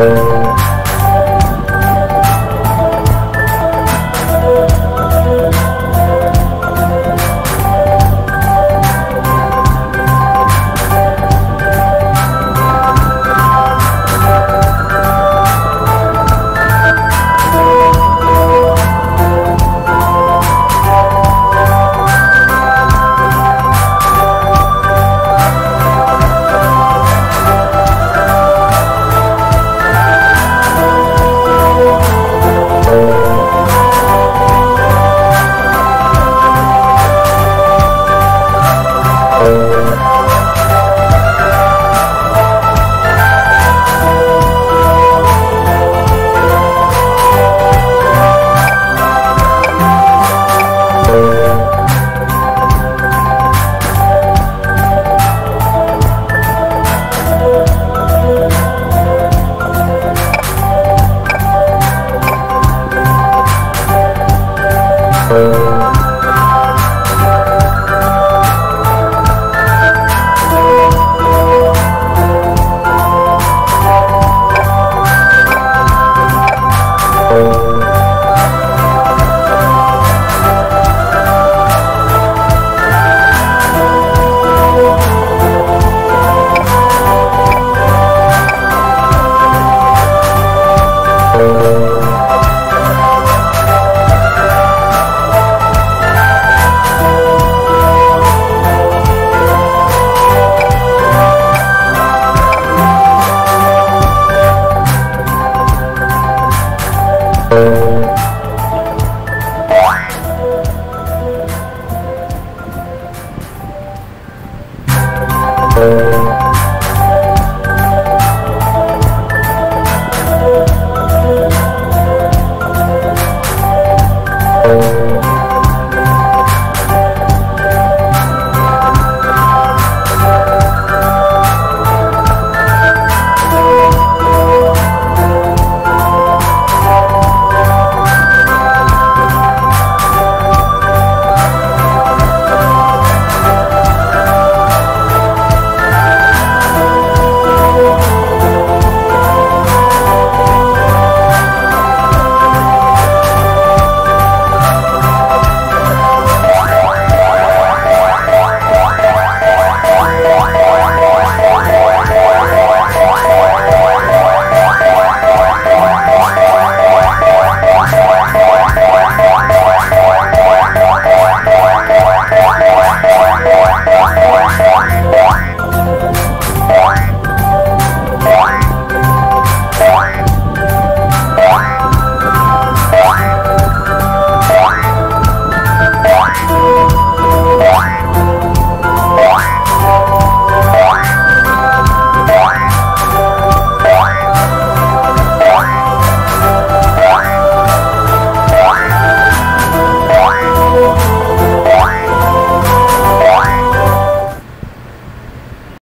Música Thank you.